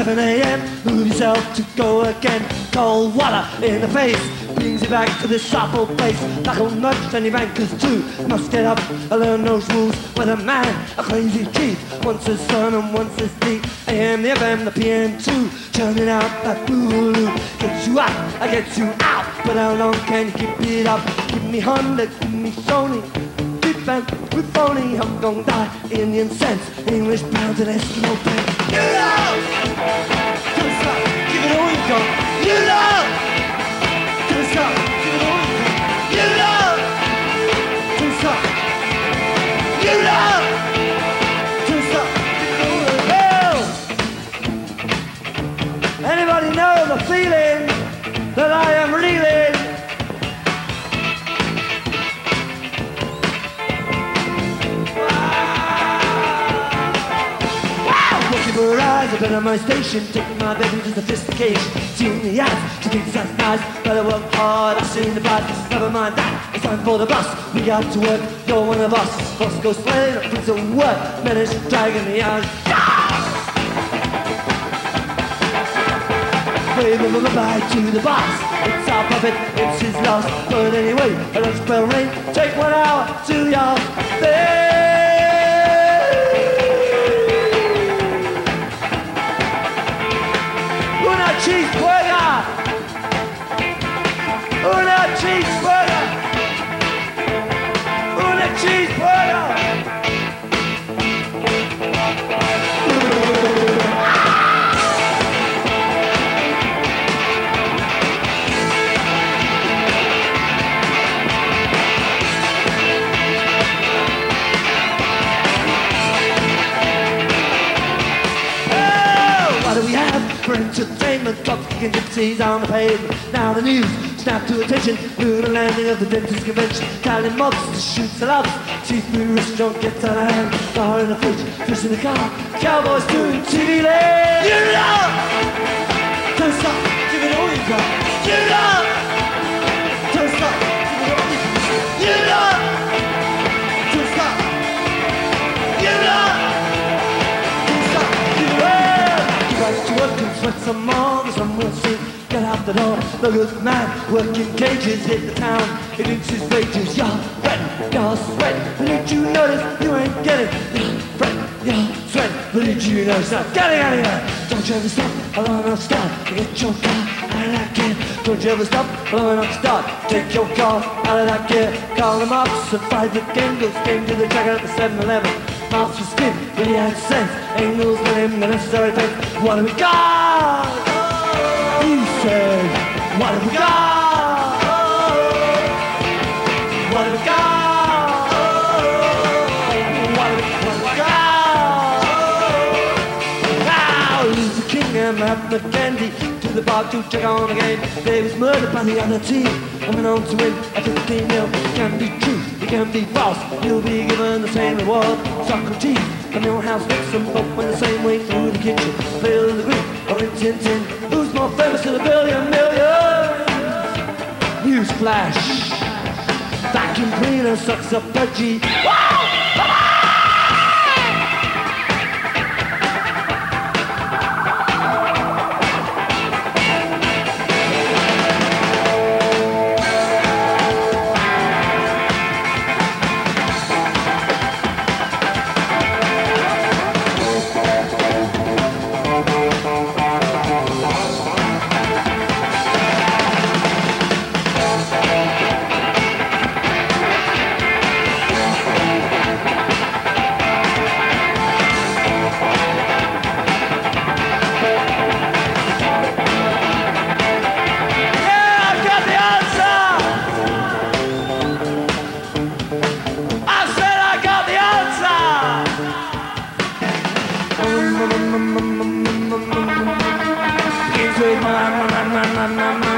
At 7 a.m., move yourself to go again. Cold water in the face brings you back to this sharp old place. Old nudge your bankers too. Must get up and learn those rules. With a man, a crazy chief. Once is son and once is deep. AM, the FM, the PM too. Turning out that blue Gets you up, I get you out. But how long can you keep it up? Give me Honda, give me Sony. And with phony, I'm gonna. Indian sense, English pounds and Eskimo! Just up, give it all you got. Just up, give it all you got. Up, give it all you got. Anybody know the feeling For eyes, I've been on my station, taking my baby to sophistication. Seeing the eyes, she thinks that's nice. but I work hard, I've seen the price. Never mind that, it's time for the bus. We got to work, you're one of us. Boss goes playing, a piece of work. Menace dragging the hours. Wave him bye to the boss. It's our puppet, it's his loss. But anyway, a lunch bell ring. Take one hour to your bed. Entertainment? Cops kicking gypsies on the pavement. Now the news, snap to attention. Lunar landing of the dentist convention. Italian mobs to shoot the lobs. Seafood restaurant gets out of hand. In the fridge, fish in the car. Cowboys doing TV land. You know! Don't stop, give it all you got. You know! To work and sweat some more. The sun get out the door. The good man working cages hit the town. He thinks his wages. You're fretting, you're sweating. But did you notice you ain't getting? You're fretting, you're sweating. But did you notice that? Getting out of here! Don't you ever stop, alone not start. Get your car out of that gear. Don't you ever stop, alone not start. Take your car out of that gear. Call them up, survive the game. Goes game to the tracker at the 7-Eleven. Mouth for skin, really had sense. Angles with him, the necessary things. What have we got? He said, What have we got? Got? What have we, got? King and Mahatma Gandhi to the bar to check on the game. They was murdered by the other team. I'm on to win a 15 nil. Can be true, can be false. You'll be given the same reward. Socrates, come the house mix them both went the same way through the kitchen. Fill the green or in Tintin. Who's more famous than a billion million? Newsflash. Vacuum cleaner sucks up budgie. My, my, my, my, my, my.